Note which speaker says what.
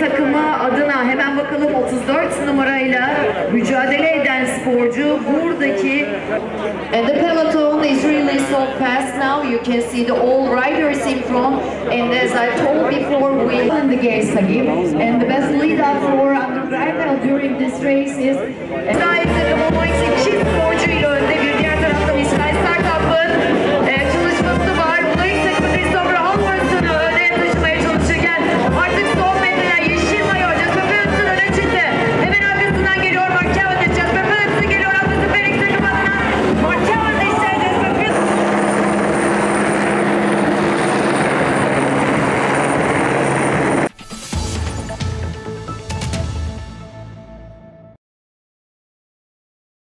Speaker 1: takımı adına hemen bakalım 34 numarayla mücadele eden sporcu buradaki and the peloton is really so fast now. You can see the all riders in front. And as I told before we in the gates again and the best leader for Undergraduate during this race is